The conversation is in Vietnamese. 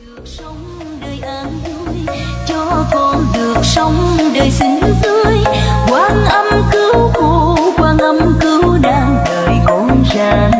được sống đời an vui cho con được sống đời xinh tươi quan âm cứu khổ quan âm cứu đang đời con ra.